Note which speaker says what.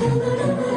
Speaker 1: Dun-dun-dun-dun.